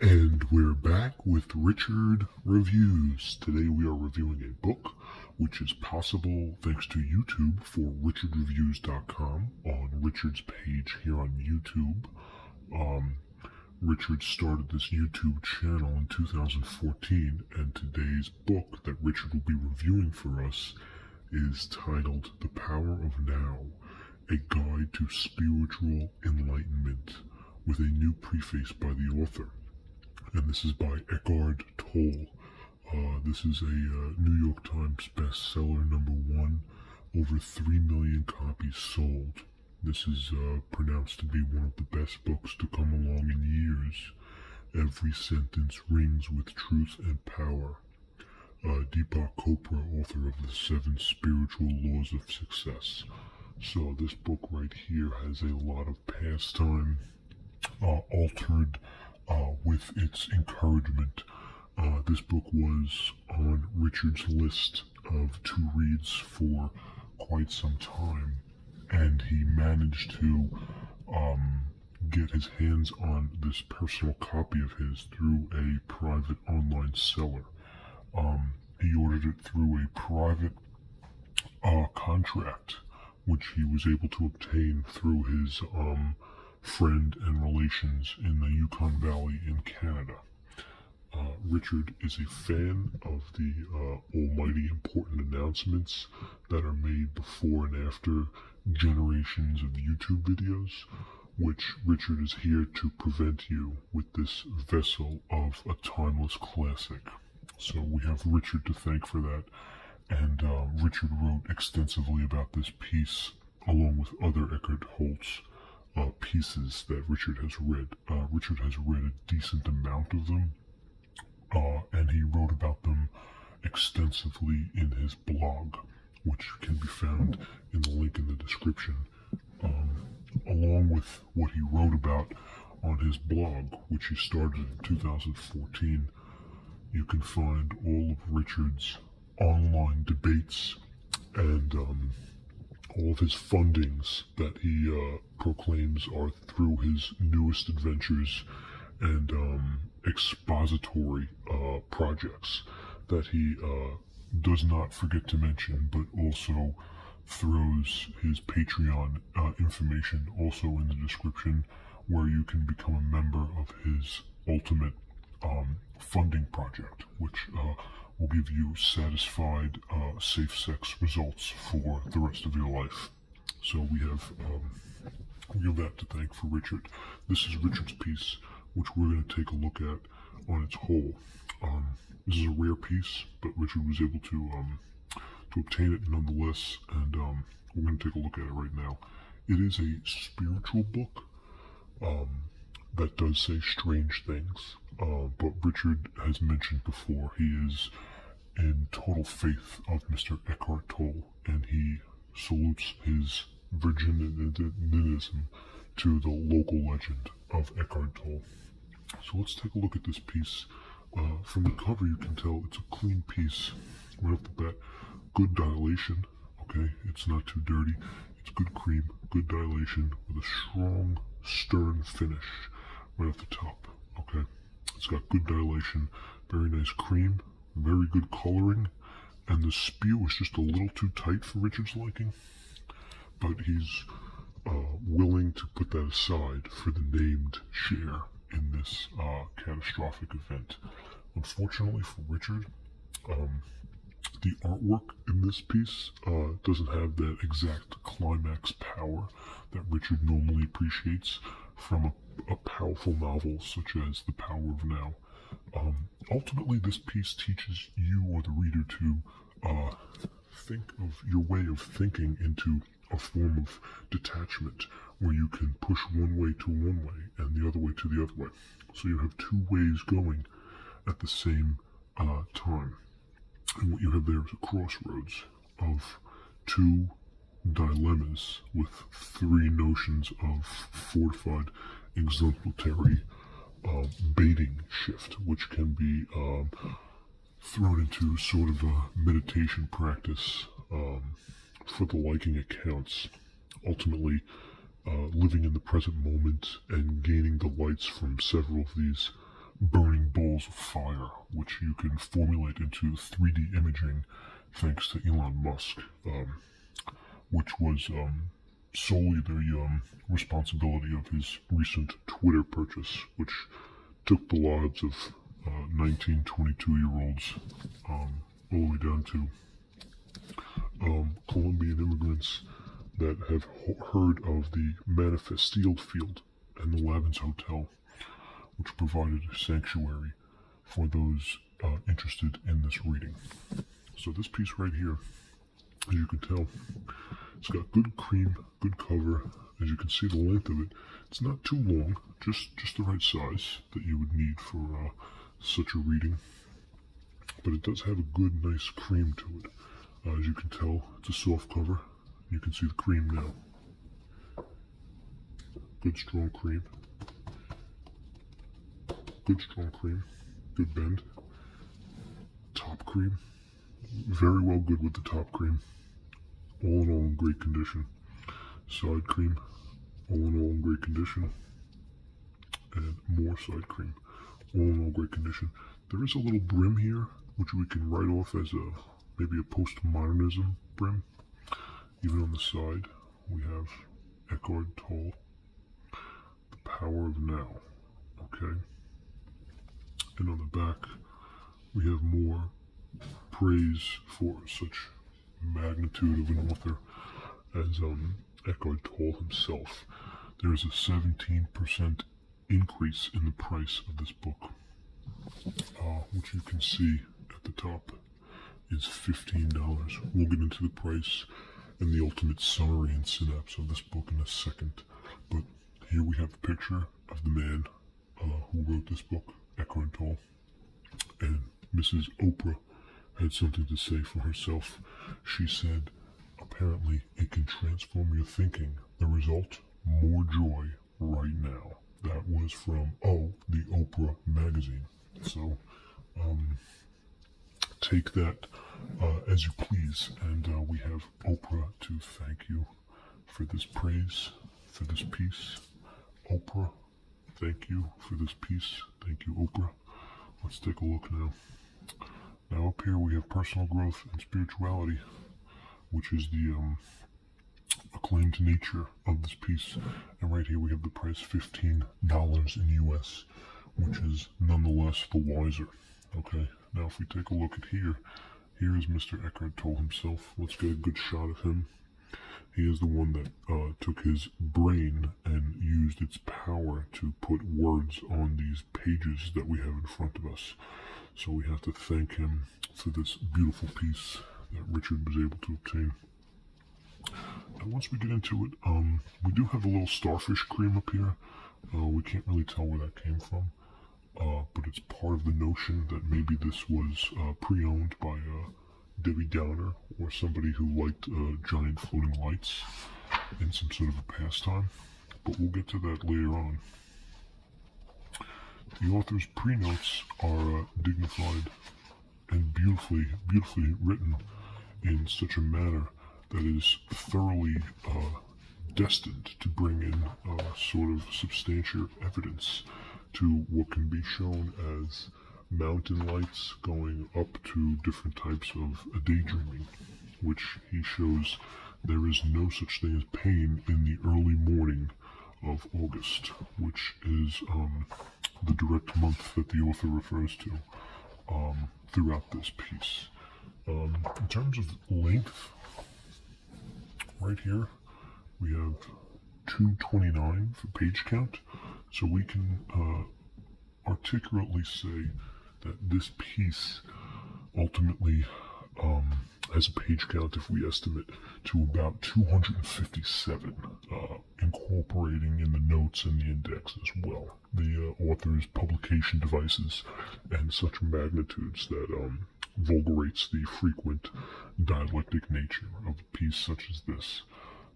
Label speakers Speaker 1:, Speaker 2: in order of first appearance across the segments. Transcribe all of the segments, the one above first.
Speaker 1: And we're back with Richard Reviews. Today we are reviewing a book which is possible thanks to YouTube for richardreviews.com on Richard's page here on YouTube. Um, Richard started this YouTube channel in 2014, and today's book that Richard will be reviewing for us is titled The Power of Now A Guide to Spiritual Enlightenment, with a new preface by the author. And this is by Eckhart Tolle. Uh, this is a uh, New York Times bestseller, number one, over 3 million copies sold. This is uh, pronounced to be one of the best books to come along in years. Every sentence rings with truth and power. Uh, Deepak Chopra, author of The Seven Spiritual Laws of Success. So this book right here has a lot of pastime uh, altered uh, with its encouragement. Uh, this book was on Richard's list of two reads for quite some time, and he managed to um, get his hands on this personal copy of his through a private online seller. Um, he ordered it through a private uh, contract, which he was able to obtain through his um, friend and relations in the Yukon Valley in Canada. Uh, Richard is a fan of the uh, almighty important announcements that are made before and after generations of YouTube videos, which Richard is here to prevent you with this vessel of a timeless classic. So we have Richard to thank for that. And uh, Richard wrote extensively about this piece, along with other Eckhart Tolle's uh, pieces that Richard has read. Uh, Richard has read a decent amount of them, uh, and he wrote about them extensively in his blog, which can be found in the link in the description, um, along with what he wrote about on his blog, which he started in 2014. You can find all of Richard's online debates and um, all of his fundings that he uh, proclaims are through his newest adventures and um, expository uh, projects that he uh, does not forget to mention, but also throws his Patreon uh, information also in the description where you can become a member of his ultimate um, funding project, which uh, will give you satisfied uh, safe sex results for the rest of your life. So we have um, we have that to thank for Richard. This is Richard's piece, which we're going to take a look at on its whole. Um, this is a rare piece, but Richard was able to um, to obtain it nonetheless, and um, we're going to take a look at it right now. It is a spiritual book um, that does say strange things, uh, but Richard has mentioned before he is in total faith of Mr. Eckhart Tolle, and he salutes his virginianism to the local legend of Eckhart Tolle. So let's take a look at this piece. Uh, from the cover, you can tell it's a clean piece right off the bat. Good dilation, okay? It's not too dirty. It's good cream, good dilation with a strong, stern finish right off the top, okay? It's got good dilation, very nice cream, very good coloring, and the spew is just a little too tight for Richard's liking, but he's uh, willing to put that aside for the named share in this uh, catastrophic event. Unfortunately for Richard, um, the artwork in this piece uh, doesn't have that exact climax power that Richard normally appreciates from a, a powerful novel such as The Power of Now. Um, ultimately, this piece teaches you or the reader to uh, think of your way of thinking into a form of detachment where you can push one way to one way and the other way to the other way. So you have two ways going at the same uh, time. And what you have there is a crossroads of two dilemmas with three notions of fortified exemplary uh, baiting shift, which can be um, thrown into sort of a meditation practice um, for the liking accounts. Ultimately, uh, living in the present moment and gaining delights from several of these burning balls of fire, which you can formulate into 3D imaging thanks to Elon Musk, um, which was um, solely the um, responsibility of his recent Twitter purchase, which took the lives of uh, 19, 22 year olds um, all the way down to um, Colombian immigrants that have heard of the Manifestille Field and the Lavins Hotel, which provided sanctuary for those uh, interested in this reading. So this piece right here, as you can tell, it's got good cream, good cover. As you can see the length of it, it's not too long, just just the right size that you would need for uh, such a reading. But it does have a good, nice cream to it. Uh, as you can tell, it's a soft cover. You can see the cream now. Good strong cream. Good strong cream. Good bend. Top cream. Very well good with the top cream. All in all in great condition. Side cream. All in all in great condition. And more side cream. All in all great condition. There is a little brim here, which we can write off as a maybe a postmodernism brim. Even on the side, we have Eckhart Tolle, The Power of Now. Okay? And on the back, we have more praise for such magnitude of an author as um, Eckhart Tolle himself. There is a 17% increase in the price of this book, uh, which you can see at the top is $15. We'll get into the price and the ultimate summary and synapse of this book in a second. But here we have a picture of the man uh, who wrote this book, Eckhart Tolle. And Mrs. Oprah had something to say for herself. She said, apparently it can transform your thinking. The result, more joy right now. That was from, oh, the Oprah magazine. So, um, take that uh, as you please. And uh, we have Oprah to thank you for this praise, for this piece. Oprah, thank you for this piece. Thank you, Oprah. Let's take a look now. Now up here we have personal growth and spirituality, which is the um, acclaimed nature of this piece. And right here we have the price $15 in US, which is nonetheless the wiser. Okay, now if we take a look at here, here is Mr. Eckhart Tolle himself. Let's get a good shot of him. He is the one that uh, took his brain and used its power to put words on these pages that we have in front of us. So we have to thank him for this beautiful piece that Richard was able to obtain. And once we get into it, um, we do have a little starfish cream up here. Uh, we can't really tell where that came from uh, but it's part of the notion that maybe this was uh, pre-owned by uh, Debbie Downer or somebody who liked uh, giant floating lights in some sort of a pastime. But we'll get to that later on. The author's pre-notes are uh, dignified and beautifully, beautifully written in such a manner that is thoroughly uh, destined to bring in sort of substantial evidence to what can be shown as mountain lights going up to different types of daydreaming, which he shows there is no such thing as pain in the early morning of August, which is um, the direct month that the author refers to um, throughout this piece. Um, in terms of length, right here we have 229 for page count. So we can uh, articulately say that this piece ultimately um, has a page count, if we estimate, to about 257, uh, incorporating in the notes and the index as well. The uh, author's publication devices and such magnitudes that um, vulgarates the frequent dialectic nature of a piece such as this.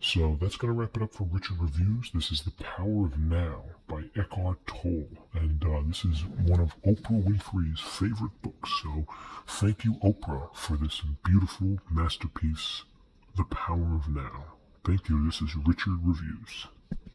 Speaker 1: So that's going to wrap it up for Richard Reviews. This is The Power of Now by Eckhart Tolle. And uh, this is one of Oprah Winfrey's favorite books. So thank you, Oprah, for this beautiful masterpiece, The Power of Now. Thank you. This is Richard Reviews.